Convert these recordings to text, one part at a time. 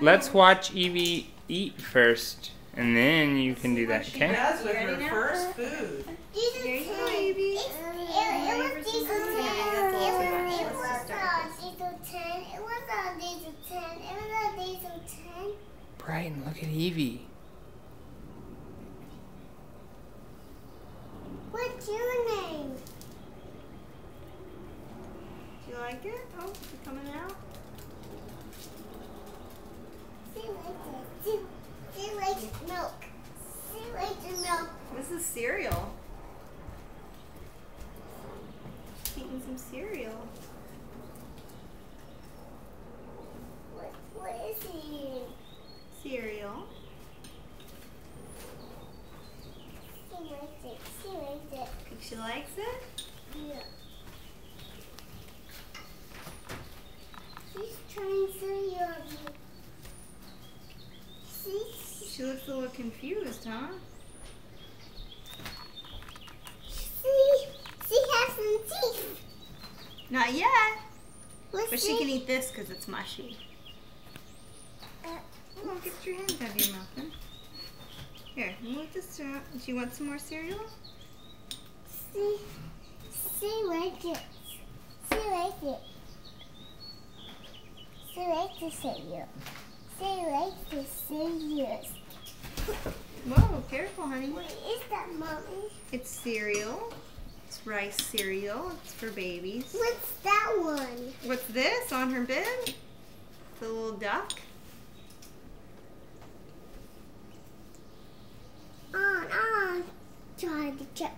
Let's watch Evie eat first, and then you can do that, She okay? does with her first food. Here you go, Evie. It, it was diesel 10. It was, it was a diesel 10. It was a diesel 10. It was a diesel 10. Brighton, look at Evie. What's your name? Do you like it? Oh, is it coming out? She likes it. She, she likes milk. She likes milk. This is cereal. She's Eating some cereal. What, what is he eating? Cereal. She likes it. She likes it. Think she likes it? Yeah. She's trying cereal. She looks a little confused, huh? she, she has some teeth. Not yet. Let's But see. she can eat this because it's mushy. Uh, on, get your hands out of your mouth then. Here, move this around. Do you want some more cereal? she, she likes it. She likes it. She likes the cereal. She likes the cereal. Whoa, careful, honey. What is that, mommy? It's cereal. It's rice cereal. It's for babies. What's that one? What's this on her bed? The little duck. On, on. Try to check.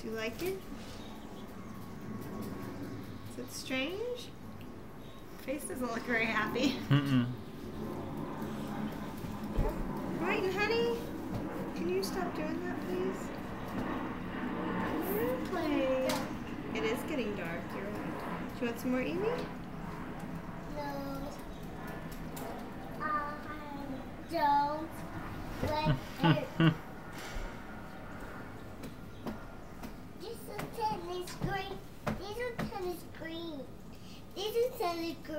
Do you like it? Is strange? Face doesn't look very happy. Mm-mm. Right, and honey? Can you stop doing that, please? Play. It is getting dark. You're right. Do you want some more Evie? No. I don't like it. is tennis green.